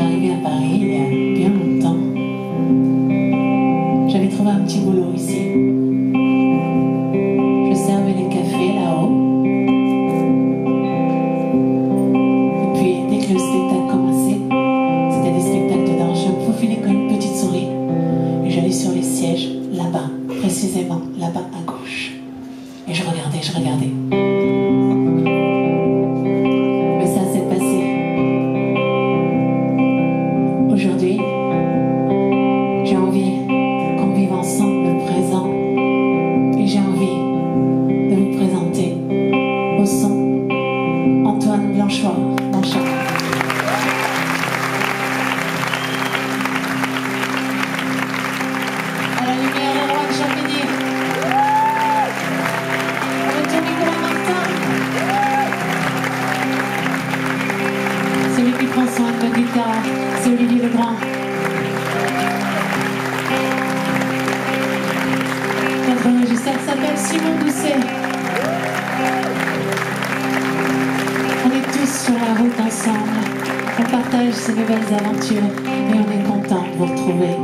arrivée à Paris il y a bien longtemps, j'avais trouvé un petit boulot ici. Je servais les cafés là-haut. Et puis, dès que le spectacle commençait, c'était des spectacles d'art, je me profilais comme une petite souris. Et j'allais sur les sièges, là-bas, précisément, là-bas à gauche. Et je regardais, je regardais. De la guitare, c'est Olivier Legrand. Notre régisseur s'appelle Simon Doucet. On est tous sur la route ensemble. On partage ces nouvelles aventures et on est content de vous retrouver.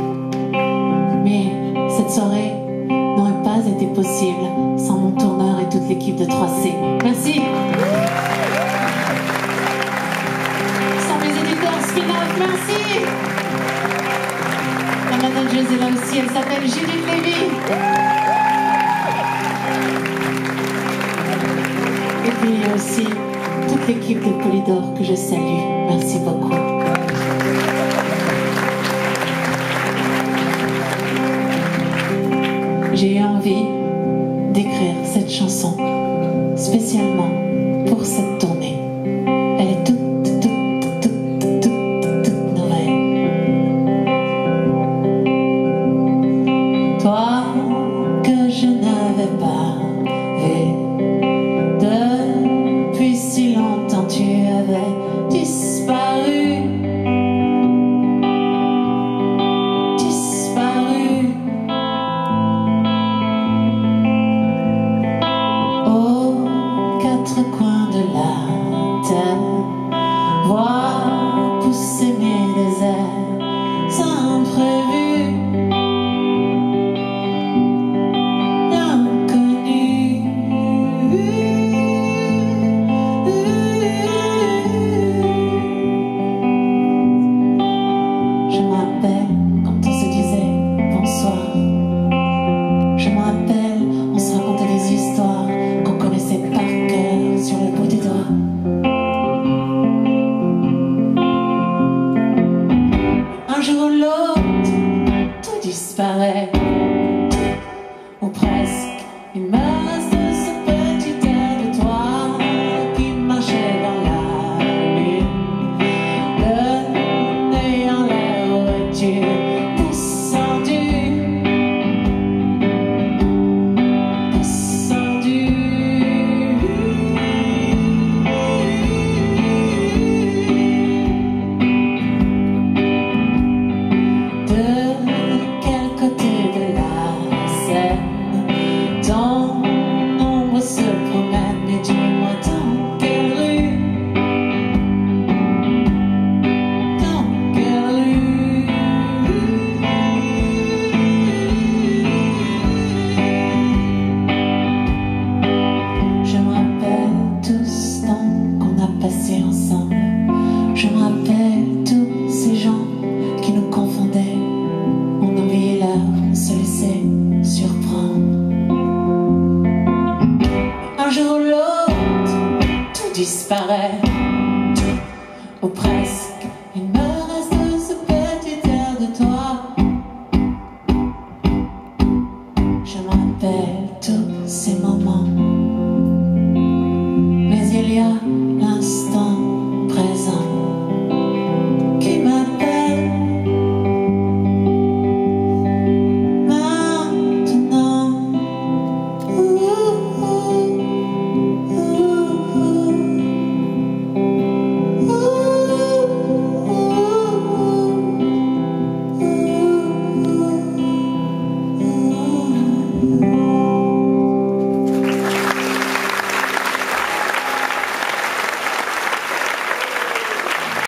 Mais cette soirée n'aurait pas été possible sans mon tourneur et toute l'équipe de 3C. Elle s'appelle Judith Lévy. Et puis aussi toute l'équipe de Polydor que je salue. Merci beaucoup. J'ai eu envie d'écrire cette chanson ou presque. Il me reste ce petit air de toi qui marchait dans la lune. Le nez en l'air, où es-tu descendu? descendu. De disparaît. Ou presque Il me reste ce petit air de toi. Je me rappelle